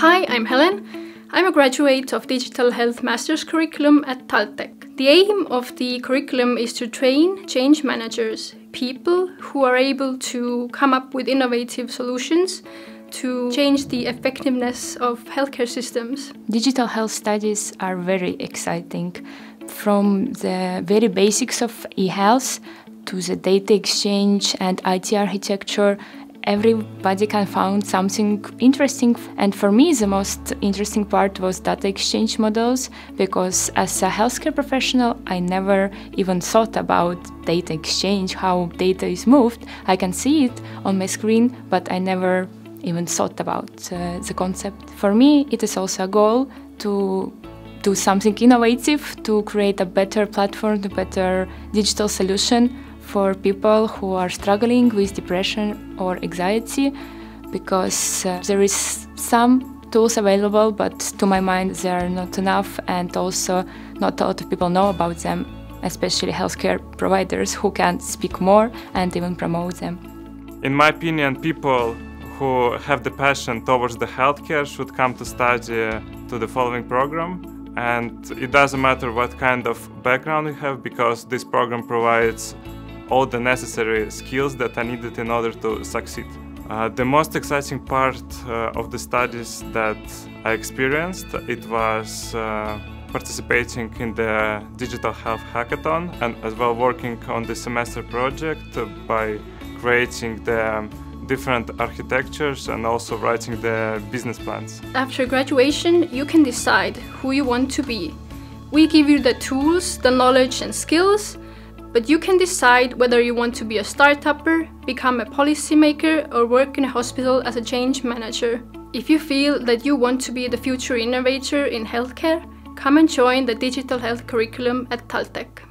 Hi, I'm Helen. I'm a graduate of Digital Health Master's Curriculum at Taltech. The aim of the curriculum is to train change managers, people who are able to come up with innovative solutions to change the effectiveness of healthcare systems. Digital health studies are very exciting. From the very basics of e-health to the data exchange and IT architecture everybody can find something interesting. And for me the most interesting part was data exchange models because as a healthcare professional i never even thought about data exchange how data is moved. I can see it on my screen but i never even thought about uh, the concept. For me it is also a goal to do something innovative to create a better platform a better digital solution for people who are struggling with depression or anxiety because uh, there is some tools available but to my mind they are not enough and also not a lot of people know about them especially healthcare providers who can speak more and even promote them. In my opinion people who have the passion towards the healthcare should come to study to the following program and it doesn't matter what kind of background you have because this program provides all the necessary skills that I needed in order to succeed. Uh, the most exciting part uh, of the studies that I experienced it was uh, participating in the digital health hackathon and as well working on the semester project by creating the different architectures and also writing the business plans. After graduation, you can decide who you want to be. We give you the tools, the knowledge and skills but you can decide whether you want to be a startupper, become a policymaker, or work in a hospital as a change manager. If you feel that you want to be the future innovator in healthcare, come and join the digital health curriculum at Taltech.